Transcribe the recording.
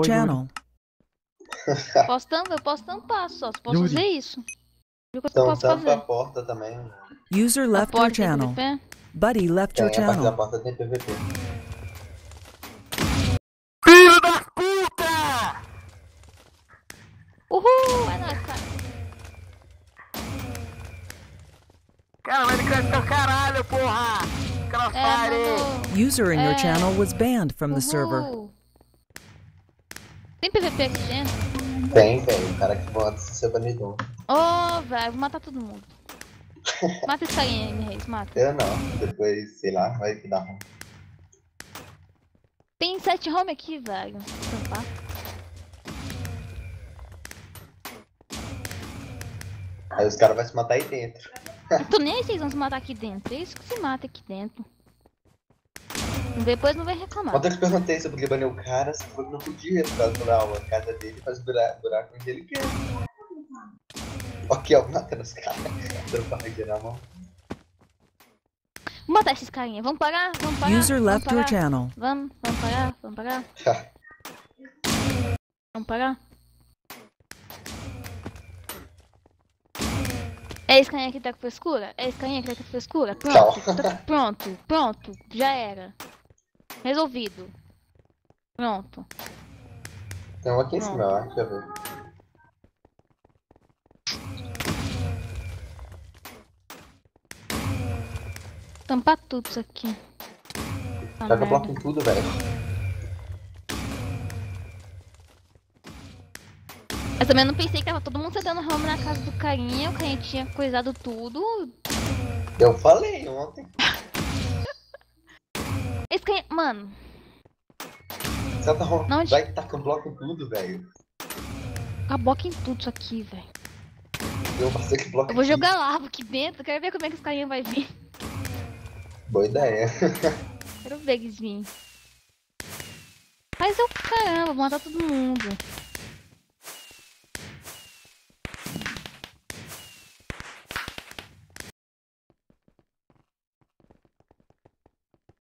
Oi, channel. Posso tampar, eu posso tampar só. Posso Yuri. fazer isso. Viu que eu Então posso tampa a porta também. User left your channel. Buddy left Tem, your a parte da channel. porta tem PVP. Filho da puta! Uhul! É nóis, cara. Cara, vai crescer o caralho, porra! Crossfire! mandou. User in your channel was banned from the server. Tem PVP aqui dentro? Tem, velho. O cara que vota se ser banido. Ô, velho, vou matar todo mundo. Mata esse carinha aí, Reis, mata. Eu não. Depois, sei lá, vai que dá ruim. Tem sete home aqui, velho. Tampar. Aí os caras vão se matar aí dentro. Não tô nem aí se vocês vão se matar aqui dentro. É isso que se mata aqui dentro. Depois não vem reclamar. Ontem eu te perguntei sobre banir o cara, você falou que não podia, da a casa dele faz buraco, buraco onde ele quer. Ok, ó, matando os caras. Dando parede na mão. Vamos matar esses carinha. Vamos parar? Vamos parar? User vamos left your parar? channel. Vamos, vamos parar? Vamos parar? Vamos parar? É esse carinha que tá com frescura? É esse carinha que tá com frescura? Pronto, tá- pronto, pronto, já era. Resolvido. Pronto. Tem um aqui em cima, eu acho, deixa eu ver. Tampar tudo isso aqui. Tá merda. bloco em tudo, velho. Eu também não pensei que tava todo mundo sentando home na casa do carinha, o carinha tinha coisado tudo. Eu falei ontem. Esse carinha. Mano, Você tá rom- Não, de- Vai tacando bloco em tudo, velho. caboca em tudo isso aqui, velho. Eu passei que bloco Eu vou jogar lava aqui dentro, quero ver como é que esse carinha vai vir. Boa ideia. Quero ver virem. Mas eu caramba, vou matar todo mundo.